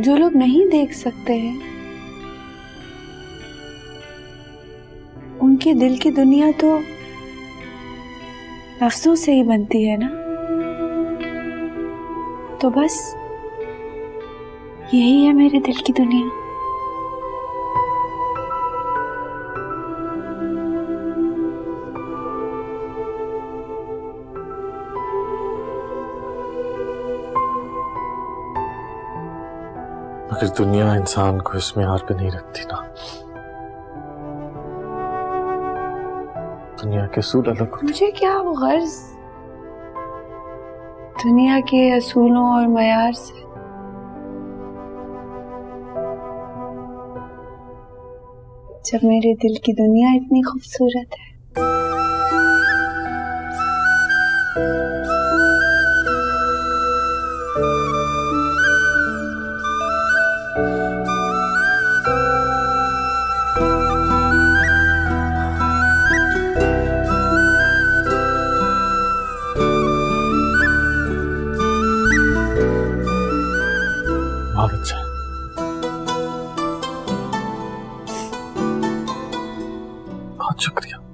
जो लोग नहीं देख सकते हैं उनके दिल की दुनिया तो लफ्जों से ही बनती है ना? तो बस यही है मेरे दिल की दुनिया। मगर दुनिया इंसान को इसमें हार पे नहीं रखती ना। दुनिया के असूल अलग मुझे क्या गर्ज? दुनिया के असूलों और मयार से। जब मेरे दिल की दुनिया इतनी खूबसूरत है। बहुत शुक्रिया।